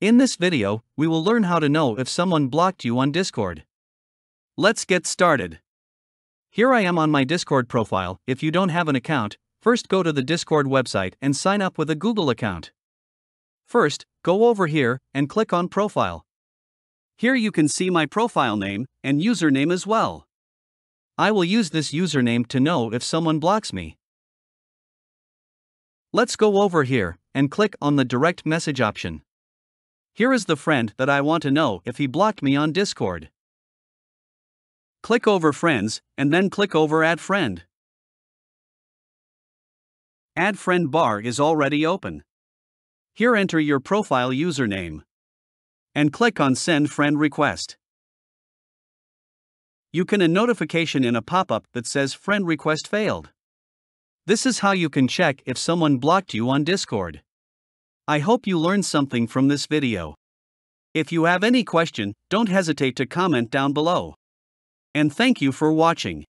In this video, we will learn how to know if someone blocked you on Discord. Let's get started. Here I am on my Discord profile. If you don't have an account, first go to the Discord website and sign up with a Google account. First, go over here and click on Profile. Here you can see my profile name and username as well. I will use this username to know if someone blocks me. Let's go over here and click on the direct message option. Here is the friend that I want to know if he blocked me on Discord. Click over Friends and then click over Add Friend. Add Friend bar is already open. Here enter your profile username and click on Send Friend Request. You can a notification in a pop-up that says friend request failed. This is how you can check if someone blocked you on Discord. I hope you learned something from this video. If you have any question, don't hesitate to comment down below. And thank you for watching.